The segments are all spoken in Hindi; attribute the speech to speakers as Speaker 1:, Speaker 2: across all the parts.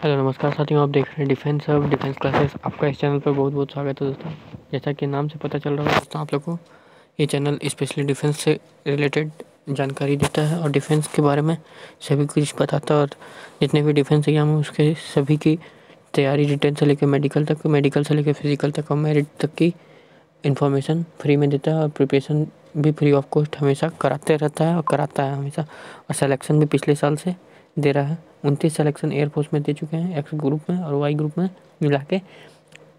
Speaker 1: हेलो, नमस्कार साथियों, आप देख रहे हैं डिफेंस हब डिफेंस क्लासेस आपका इस चैनल पर बहुत बहुत स्वागत है दोस्तों। जैसा कि नाम से पता चल रहा है दोस्तों, आप लोग को ये चैनल स्पेशली डिफेंस से रिलेटेड जानकारी देता है और डिफेंस के बारे में सभी कुछ बताता है और जितने भी डिफेंस एग्ज़ाम हैं, उसके सभी की तैयारी रिटर्न से लेकर मेडिकल तक मेडिकल से लेकर फ़िज़िकल तक और मेरिट तक की इन्फॉर्मेशन फ्री में देता है और प्रिपरेशन भी फ्री ऑफ़ कॉस्ट हमेशा कराते रहता है और कराता है हमेशा और सिलेक्शन भी पिछले साल से दे रहा है। उनतीस सेलेक्शन एयरफोर्स में दे चुके हैं एक्स ग्रुप में और वाई ग्रुप में मिला के।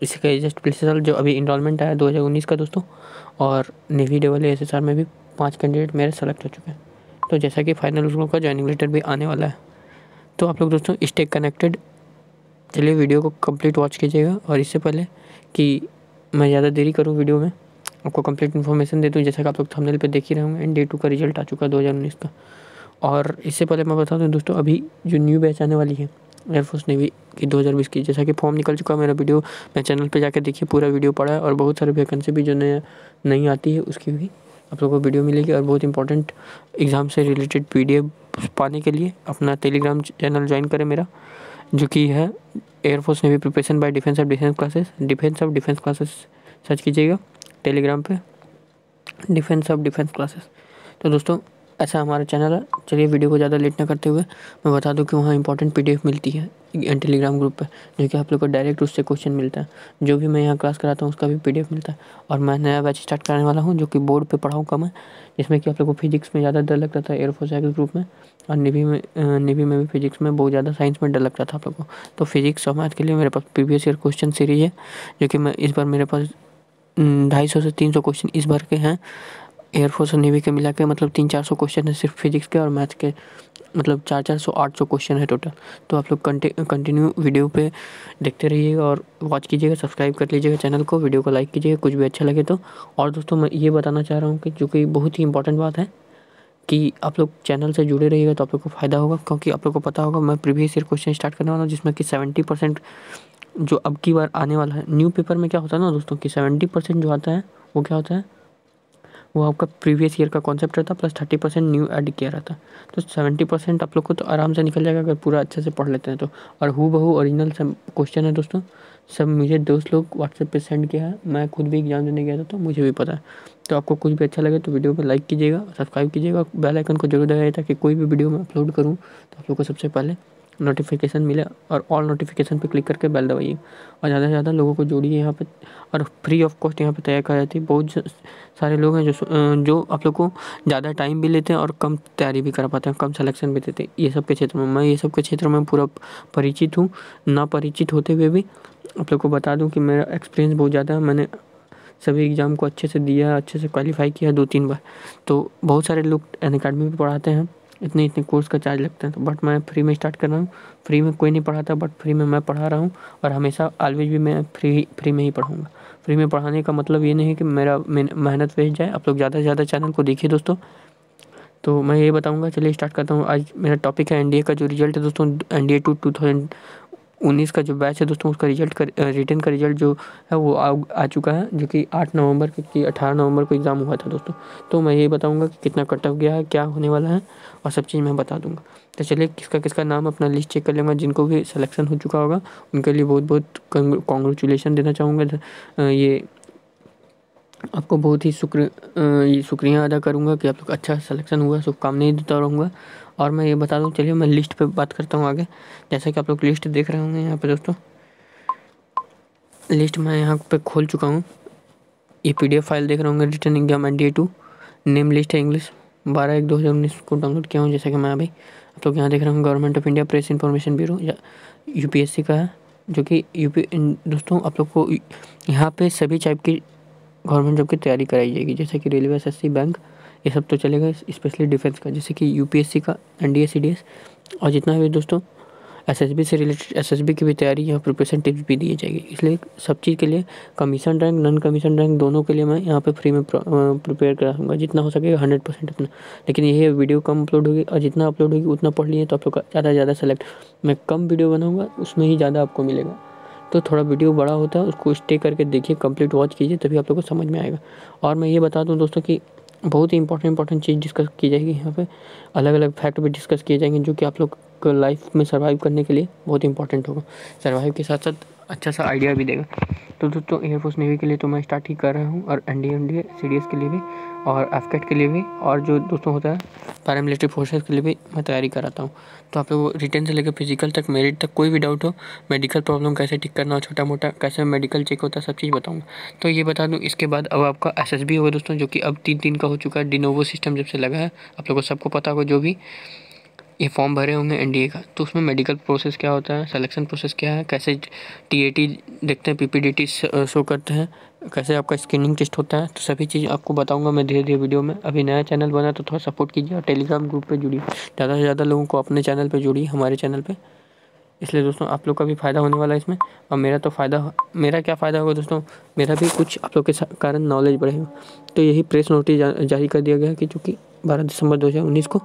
Speaker 1: इसका जस्ट पिछले साल जो अभी इंडॉलमेंट आया 2019 का दोस्तों, और नेवी डेवल एस एस में भी पाँच कैंडिडेट मेरे सेलेक्ट हो चुके हैं। तो जैसा कि फाइनल उसलों का ज्वाइनिंग लेटर भी आने वाला है। तो आप लोग दोस्तों स्टे कनेक्टेड चलिए वीडियो को कंप्लीट वॉच कीजिएगा, और इससे पहले कि मैं ज़्यादा देरी करूँ वीडियो में, आपको कंप्लीट इन्फॉर्मेशन दे दूँ। जैसा कि आप लोग थंबनेल पे देख ही रहे होंगे एंड डे टू का रिज़ल्ट आ चुका है दो हज़ार उन्नीस का। और इससे पहले मैं बता दूँ दोस्तों, अभी जो न्यू बैच आने वाली है एयरफोर्स नेवी की दो हज़ार बीस की, जैसा कि फॉर्म निकल चुका है मेरा वीडियो मैं चैनल पे जाकर देखिए पूरा वीडियो पड़ा है और बहुत सारे वैकेंसी भी जो नया नहीं आती है, उसकी भी आप लोगों को वीडियो मिलेगी और बहुत इंपॉर्टेंट एग्ज़ाम से रिलेटेड पी पाने के लिए अपना टेलीग्राम चैनल ज्वाइन करें मेरा, जो कि है air force navy preparation by defence of defence classes defence of defence classes search कीजिएगा टेलीग्राम पे डिफेंस ऑफ़ डिफेंस क्लासेस तो दोस्तों ऐसा हमारा चैनल है। चलिए वीडियो को ज़्यादा लेट ना करते हुए मैं बता दूँ कि वहाँ इंपॉर्टेंट पीडीएफ मिलती है टेलीग्राम ग्रुप पे, जो कि आप लोग को डायरेक्ट उससे क्वेश्चन मिलता है। जो भी मैं यहाँ क्लास कराता हूँ, उसका भी पीडीएफ मिलता है। और मैं नया बैच स्टार्ट कराने वाला हूँ, जो कि बोर्ड पर पढ़ाऊँ कम है, जिसमें कि आप लोग को फिजिक्स में ज़्यादा डर लगता था एयरफोर्स एक्स ग्रुप में, और नेवी में नेवी में भी फिजिक्स में बहुत ज़्यादा साइंस में डर लगता था आप लोग को। तो फिजिक्स और मैथ के लिए मेरे पास प्रीवियस ईयर क्वेश्चन सीरीज़ है, जो कि मैं इस बार मेरे पास ढाई सौ से तीन सौ क्वेश्चन इस बार के हैं। एयरफोर्स और नेवी के मिला के मतलब तीन चार सौ क्वेश्चन है सिर्फ़ फिजिक्स के और मैथ के। मतलब चार चार सौ आठ सौ क्वेश्चन है टोटल तो आप लोग कंटिन्यू वीडियो पे देखते रहिएगा और वॉच कीजिएगा सब्सक्राइब कर लीजिएगा चैनल को वीडियो को लाइक कीजिएगा, कुछ भी अच्छा लगे तो। और दोस्तों मैं ये बताना चाह रहा हूँ कि जो कि बहुत ही इंपॉर्टेंट बात है कि आप लोग चैनल से जुड़े रहिएगा तो आप लोग को फ़ायदा होगा, क्योंकि आप लोग को पता होगा मैं प्रीवियस ईयर क्वेश्चन स्टार्ट करने वाला हूँ जिसमें कि सेवेंटी परसेंट जो अब की बार आने वाला है। न्यू पेपर में क्या होता है ना दोस्तों कि सेवेंटी परसेंट जो आता है, वो क्या होता है? वो आपका प्रीवियस ईयर का कॉन्सेप्ट रहता plus thirty percent new add किया रहता। तो सेवेंटी परसेंट आप लोग को तो आराम से निकल जाएगा अगर पूरा अच्छे से पढ़ लेते हैं तो। और हु बहू ओरिजिनल सब क्वेश्चन है दोस्तों, सब मुझे दोस्त लोग व्हाट्सएप पे सेंड किया है। मैं खुद भी एग्ज़ाम देने गया था तो मुझे भी पता है। तो आपको कुछ भी अच्छा लगे तो वीडियो को लाइक कीजिएगा सब्सक्राइब कीजिएगा बेल आइकन को ज़रूर दबाइए ताकि कोई भी वीडियो मैं अपलोड करूँ तो आप लोग को सबसे पहले नोटिफिकेशन मिले और ऑल नोटिफिकेशन पे क्लिक करके बेल दबाइए। और ज़्यादा से ज़्यादा लोगों को जोड़िए यहाँ पे। और फ्री ऑफ़ कॉस्ट यहाँ पे तैयार करा जाती है बहुत सारे लोग हैं जो जो आप लोग को ज़्यादा टाइम भी लेते हैं और कम तैयारी भी करा पाते हैं, कम सिलेक्शन भी देते हैं। ये सब के क्षेत्र में, मैं ये सब के क्षेत्र में पूरा परिचित हूँ। ना परिचित होते हुए भी आप लोग को बता दूँ कि मेरा एक्सपीरियंस बहुत ज़्यादा है। मैंने सभी एग्ज़ाम को अच्छे से दिया, अच्छे से क्वालिफाई किया दो तीन बार। तो बहुत सारे लोग अन अकेडमी भी पढ़ाते हैं। इतने इतने कोर्स का चार्ज लगता है तो बट मैं फ्री में स्टार्ट कर रहा हूँ। फ्री में कोई नहीं पढ़ाता बट फ्री में मैं पढ़ा रहा हूँ और हमेशा ऑलवेज भी मैं फ्री फ्री में ही पढ़ाऊँगा फ्री में पढ़ाने का मतलब ये नहीं कि मेरा मेहनत वेस्ट जाए। आप लोग ज़्यादा से ज़्यादा चैनल को देखिए दोस्तों। तो मैं ये बताऊँगा, चलिए स्टार्ट करता हूँ। आज मेरा टॉपिक है एनडीए का, जो रिज़ल्ट है दोस्तों N D A two two thousand उन्नीस का जो बैच है दोस्तों उसका रिज़ल्ट का रिटर्न का रिज़ल्ट जो है वो आ, आ चुका है जो कि आठ नवंबर की अठारह नवंबर को एग्ज़ाम हुआ था दोस्तों। तो मैं ये बताऊँगा कि कितना कट ऑफ़ गया है क्या होने वाला है और सब चीज़ मैं बता दूँगा। तो चलिए किसका किसका नाम अपना लिस्ट चेक कर लेंगे जिनको भी सिलेक्शन हो चुका होगा उनके लिए बहुत बहुत कॉन्ग्रेचुलेसन देना चाहूँगा। ये आपको बहुत ही शुक्र शुक्रिया अदा करूँगा कि आप लोग अच्छा सलेक्शन हुआ शुभकामनाएँ देता रहूँगा। और मैं ये बता दूँ, चलिए मैं लिस्ट पे बात करता हूँ आगे। जैसे कि आप लोग लिस्ट देख रहे होंगे यहाँ पे दोस्तों। लिस्ट मैं यहाँ पे खोल चुका हूँ। ये पीडीएफ फ़ाइल देख रहे होंगे written exam N D two name list है इंग्लिश बारह एक दो हज़ार उन्नीस को डाउनलोड किया हूँ, जैसे कि मैं अभी। आप लोग यहाँ देख रहे हूँ government of India press information bureau या का है, जो कि यूपी दोस्तों, आप लोग को यहाँ पे सभी टाइप की गवर्नमेंट जॉब की तैयारी कराई जाएगी, जैसे कि रेलवे एसएससी बैंक ये सब तो चलेगा स्पेशली डिफेंस का, जैसे कि यूपीएससी का एन डी और जितना भी दोस्तों एसएसबी से रिलेटेड एसएसबी की भी तैयारी यहाँ प्रिपरेशन टिप्स भी दी जाएगी। इसलिए सब चीज़ के लिए commission rank non commission rank दोनों के लिए मैं यहाँ पे फ्री में प्रिपेयर कराऊँगा जितना हो सकेगा हंड्रेड परसेंट अपना। लेकिन ये वीडियो कम अपलोड होगी और जितना अपलोड होगी उतना पढ़ लिए तो आप लोग का ज़्यादा ज़्यादा सेलेक्ट मैं कम वीडियो बनाऊँगा, उसमें ही ज़्यादा आपको मिलेगा। तो थोड़ा वीडियो बड़ा होता है, उसको स्टे करके देखिए कंप्लीट वॉच कीजिए, तभी आप लोग को समझ में आएगा। और मैं ये बता दूँ दोस्तों कि बहुत ही इंपॉर्टेंट इंपॉर्टेंट चीज़ डिस्कस की जाएगी यहाँ पे। अलग अलग फैक्ट भी डिस्कस किए जाएँगे जो कि आप लोग लाइफ में सर्वाइव करने के लिए बहुत इंपॉर्टेंट होगा। सर्वाइव के साथ साथ अच्छा सा आइडिया भी देगा। तो दोस्तों एयरफोर्स नेवी के लिए तो मैं स्टार्ट ही कर रहा हूँ, और N D M D C D S के लिए भी, और एफकेट के लिए भी, और जो दोस्तों होता है पैरामिलिट्री फोर्सेज के लिए भी मैं तैयारी कराता हूँ। तो आप लोग रिटर्न से लेकर फ़िज़िकल तक मेरिट तक कोई भी डाउट हो मेडिकल प्रॉब्लम कैसे ठीक करना हो छोटा मोटा कैसे मेडिकल चेक होता है, सब चीज़ बताऊँगा। तो ये बता दूँ, इसके बाद अब आपका एस एस बी होगा दोस्तों, जो कि अब तीन तीन का हो चुका है डिनोवो सिस्टम जब से लगा है, आप लोगों को सबको पता होगा, जो भी ये फॉर्म भरे होंगे एनडीए का तो उसमें मेडिकल प्रोसेस क्या होता है? सिलेक्शन प्रोसेस क्या है? कैसे टीएटी देखते हैं पीपीडीटी शो करते हैं, कैसे आपका स्क्रीनिंग टेस्ट होता है? तो सभी चीज़ आपको बताऊँगा मैं धीरे धीरे वीडियो में। अभी नया चैनल बना तो थोड़ा सपोर्ट कीजिए और टेलीग्राम ग्रुप पे जुड़िए। ज़्यादा से ज़्यादा लोगों को अपने चैनल पे जोड़िए, हमारे चैनल पे। इसलिए दोस्तों, आप लोग का भी फ़ायदा होने वाला है इसमें। और मेरा तो फ़ायदा मेरा क्या फ़ायदा होगा दोस्तों? मेरा भी कुछ आप लोग के कारण नॉलेज बढ़ेगा तो यही प्रेस नोटिस जारी कर दिया गया कि चूँकि बारह दिसंबर दो हज़ार उन्नीस को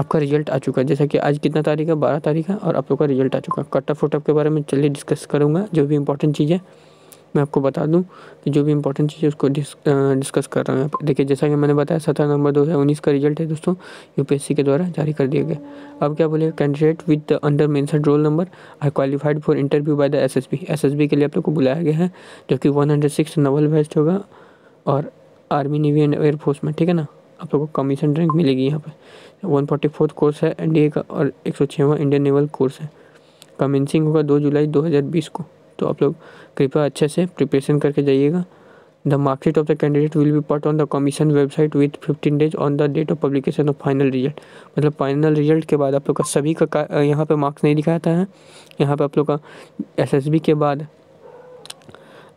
Speaker 1: आपका रिज़ल्ट आ चुका है। जैसा कि आज कितना तारीख है? बारह तारीख है और आप लोग का रिज़ल्ट आ चुका है। कट ऑफ़ के बारे में चलिए डिस्कस करूँगा। जो भी इंपॉर्टेंट चीज़ है मैं आपको बता दूँ कि जो भी इंपॉर्टेंट चीज़ है उसको डिस, आ, डिस्कस कर रहा हूँ देखिए जैसा कि मैंने बताया सत्रह नवंबर दो हज़ार उन्नीस का रिज़ल्ट है दोस्तों यूपीएससी के द्वारा जारी कर दिया गया। अब क्या बोले? Candidate with the under mention roll number I qualified for interview by the SSB SSB के लिए आप लोग को बुलाया गया है जो कि one hundred six naval best होगा और आर्मी नेवी एंड एयरफोर्स में ठीक है ना? आप लोग को कमीशन रैंक मिलेगी यहाँ पर। वन फोर्टी फोर्थ कोर्स है एनडीए का और एक सौ छवा इंडियन नेवल कोर्स है। कमेंसिंग होगा दो जुलाई दो हज़ार बीस को। तो आप लोग कृपया अच्छे से प्रिपरेशन करके जाइएगा। The marksheet of the candidate will be put on the commission website with fifteen days on the date of publication of final result मतलब फाइनल रिज़ल्ट के बाद आप लोग का सभी का यहाँ पे मार्क्स नहीं दिखाता है? यहाँ पे आप लोग का एसएसबी के बाद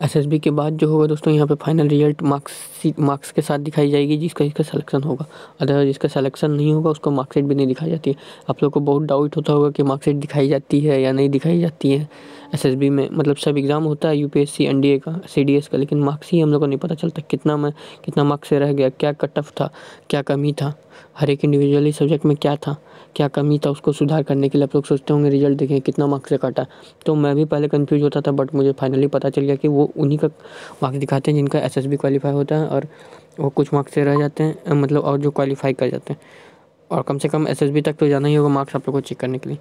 Speaker 1: एसएसबी के बाद जो होगा दोस्तों, यहाँ पे फाइनल रिज़ल्ट मार्क्स मार्क्स के साथ दिखाई जाएगी जिसका जिसका सिलेक्शन होगा। अदरवाइज़ जिसका सिलेक्शन नहीं होगा, उसको मार्कशीट भी नहीं दिखाई जाती। है आप लोग को बहुत डाउट होता होगा कि मार्कशीट दिखाई जाती है या नहीं दिखाई जाती है। एसएसबी में मतलब सब एग्ज़ाम होता है यूपीएससी एनडीए का सीडीएस का, लेकिन मार्क्स ही हम लोग को नहीं पता चलता कितना में कितना मार्क्स से रह गया, क्या कट ऑफ़ था, क्या कमी था, हर एक इंडिविजुअली सब्जेक्ट में क्या था, क्या कमी था, उसको सुधार करने के लिए आप लोग सोचते होंगे रिज़ल्ट देखें कितना मार्क्स से काटा। तो मैं भी पहले कंफ्यूज होता था बट मुझे फाइनली पता चल गया कि वो उन्हीं का मार्क्स दिखाते हैं जिनका एस क्वालिफाई होता है। और वो कुछ मार्क्स से रह जाते हैं मतलब और जो क्वालिफाई कर जाते हैं। और कम से कम एसएसबी तक तो जाना ही होगा मार्क्स आप लोग को चेक करने के लिए।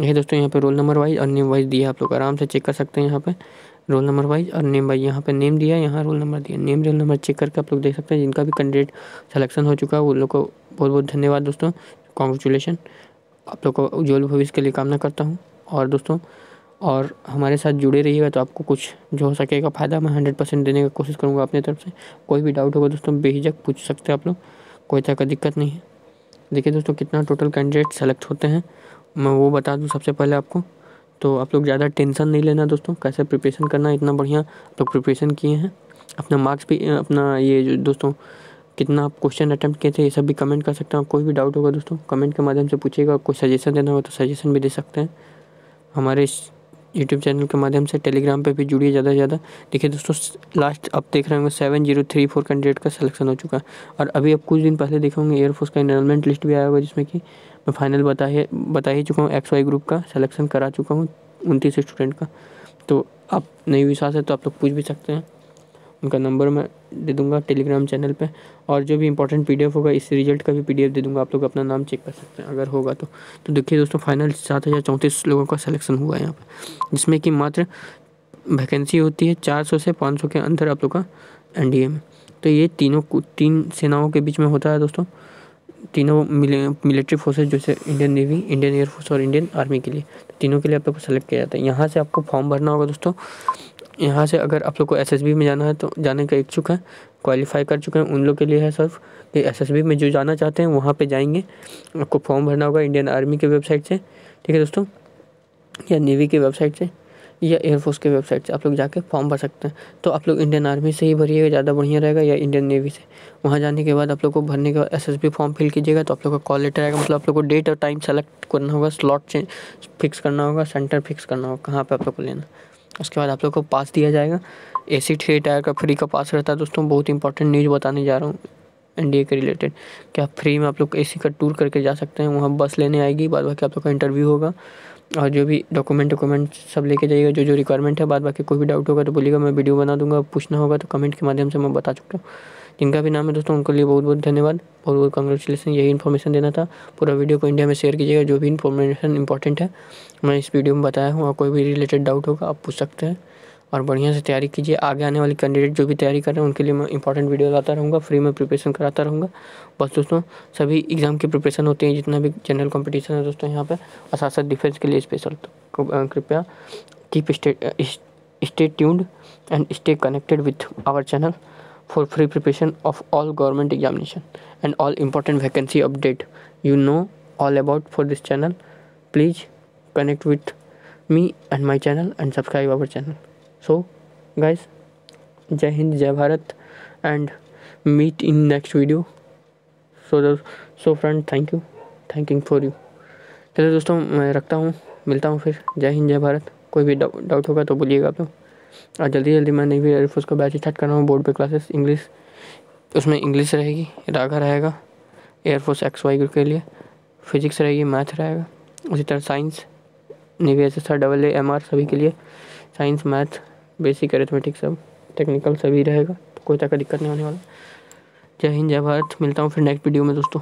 Speaker 1: यही दोस्तों यहाँ पे रोल नंबर वाइज और नेम वाइज दिया आप लोग। आराम से चेक कर सकते हैं यहाँ पे रोल नंबर वाइज और नेम वाइज यहाँ पे नेम दिया यहाँ रोल नंबर दिया नेम रोल नंबर चेक करके आप लोग देख सकते हैं। जिनका भी कैंडिडेट सिलेक्शन हो चुका है, वो लोग को बहुत बहुत धन्यवाद दोस्तों। कॉन्ग्रेचुलेशन आप लोग को उज्जवल भविष्य के लिए कामना करता हूँ। और दोस्तों और हमारे साथ जुड़े रहिएगा तो आपको कुछ जो हो सकेगा फ़ायदा। मैं हंड्रेड परसेंट देने की कोशिश करूँगा अपनी तरफ़ से। कोई भी डाउट होगा दोस्तों, बेहिजक पूछ सकते हैं आप लोग। कोई तरह का दिक्कत नहीं है। देखिए दोस्तों, कितना टोटल कैंडिडेट सेलेक्ट होते हैं। मैं वो बता दूँ सबसे पहले आपको। तो आप लोग ज़्यादा टेंशन नहीं लेना दोस्तों। कैसे प्रिपरेशन करना इतना बढ़िया आप लोग प्रिपरेशन किए हैं। अपना मार्क्स भी, अपना ये जो दोस्तों, कितना आप क्वेश्चन अटैम्प्ट किए थे, ये सब भी कमेंट कर सकते हैं। कोई भी डाउट होगा दोस्तों कमेंट के माध्यम से पूछिएगा। कोई सजेशन देना होगा तो सजेशन भी दे सकते हैं। हमारे यूट्यूब चैनल के माध्यम से टेलीग्राम पे भी जुड़िए ज़्यादा से ज़्यादा। देखिए दोस्तों लास्ट आप देख रहे होंगे seven zero three four candidate का सिलेक्शन हो चुका। है और अभी आप कुछ दिन पहले देखे होंगे एयरफोर्स का इनरोलमेंट लिस्ट भी आया हुआ जिसमें कि मैं फाइनल बता ही बता ही चुका हूँ एक्स वाई ग्रुप का सलेक्शन करा चुका हूँ, उनतीस स्टूडेंट का। तो आप नहीं विश्वास है तो आप लोग पूछ भी सकते हैं। उनका नंबर मैं दे दूँगा टेलीग्राम चैनल पे। और जो भी इंपॉर्टेंट पीडीएफ होगा, इस रिज़ल्ट का भी पीडीएफ दे दूँगा। आप लोग अपना नाम चेक कर सकते हैं, अगर होगा तो। तो देखिए दोस्तों फाइनल सात हज़ार चौंतीस लोगों का सिलेक्शन हुआ है यहाँ पर जिसमें कि मात्र वैकेंसी होती है चार सौ से पाँच सौ के अंदर आप लोग का एन में। तो ये तीनों तीन सेनाओं के बीच में होता है दोस्तों। तीनों मिलिट्री फोर्सेज जैसे Indian navy Indian air force और इंडियन आर्मी के लिए। तो तीनों के लिए आप लोग को सेलेक्ट किया जाता है। यहाँ से आपको फॉर्म भरना होगा दोस्तों। यहाँ से अगर आप लोग को एसएसबी में जाना है तो जाने का इच्छुक है क्वालिफाई कर चुके हैं उन लोग के लिए है सिर्फ़ कि एसएसबी में जो जाना चाहते हैं वहाँ पे जाएँगे। आपको फॉर्म भरना होगा इंडियन आर्मी की वेबसाइट से, ठीक है दोस्तों? या नेवी की वेबसाइट से, या एयरफोर्स के वेबसाइट से आप लोग जाके फॉर्म भर सकते हैं। तो आप लोग इंडियन आर्मी से ही भरिएगा, ज़्यादा बढ़िया रहेगा, या इंडियन नेवी से। वहाँ जाने के बाद आप लोग को भरने के बाद एस फॉर्म फिल कीजिएगा तो आप लोग का कॉल लेटर आएगा। मतलब आप लोग को डेट और टाइम सेलेक्ट करना होगा स्लॉट चेंज फिक्स करना होगा सेंटर फिक्स करना होगा, कहाँ पर आप लोग को लेना। उसके बाद आप लोग को पास दिया जाएगा। ए सी थ्री टायर का फ्री का पास रहता है। दोस्तों, बहुत इंपॉर्टेंट न्यूज़ बताने जा रहा हूँ। एन के रिलेटेड क्या फ्री में आप लोग एसी का टूर करके जा सकते हैं? वहाँ बस लेने आएगी। बाद बाकी आप लोग का इंटरव्यू होगा। और जो भी डॉक्यूमेंट डॉक्यूमेंट सब लेके जाइएगा। जो जो रिक्वायरमेंट है, बाद बाकी कोई भी डाउट होगा तो बोलिएगा। मैं वीडियो बना दूँगा। पूछना होगा तो कमेंट के माध्यम से मैं बता चुका हूँ। जिनका भी नाम है दोस्तों, उनके लिए बहुत बहुत धन्यवाद। बहुत बहुत कॉन्ग्रेचुलेसन यही इन्फॉर्मेशन देना था। पूरा वीडियो को इंडिया में शेयर कीजिएगा, जो भी इन्फॉर्मेशन इंपॉर्टेंट है। मैं इस वीडियो में बताया हूँ, और कोई भी रिलेटेड डाउट होगा, आप पूछ सकते हैं। और बढ़िया से तैयारी कीजिए। आगे आने वाली कैंडिडेट जो भी तैयारी कर रहे हैं, उनके लिए मैं इंपॉर्टेंट वीडियो लाता रहूँगा। फ्री में प्रिपरेशन कराता रहूँगा। बस दोस्तों, सभी एग्ज़ाम की प्रिपरेशन होती है, जितना भी जनरल कॉम्पिटिशन है दोस्तों यहाँ पर और साथ साथ डिफेंस के लिए स्पेशल तो कृपया keep stay tuned and stay connected with our channel for free preparation of all government examination and all important vacancy update you know all about for this channel please connect with me and my channel and subscribe our channel so guys जय हिंद जय Bharat and meet in next video so so friend thank you thank you for you चलो दोस्तों, मैं रखता हूँ. मिलता हूँ फिर. जय हिंद जय भारत कोई भी डाउट होगा तो बोलिएगा आप और जल्दी जल्दी मैं नेवी एयरफोर्स का बैच स्टार्ट कर रहा हूँ, बोर्ड पे क्लासेस इंग्लिश उसमें इंग्लिश रहेगी राघा रहेगा एयरफोर्स एक्स वाई के लिए फिजिक्स रहेगी मैथ रहेगा, उसी तरह science navy S S R double A M R सभी के लिए साइंस मैथ बेसिक अरेथमेटिक सब टेक्निकल सभी रहेगा तो कोई तरह का दिक्कत नहीं होने वाला। जय हिंद, जय भारत, मिलता हूँ फिर नेक्स्ट वीडियो में दोस्तों।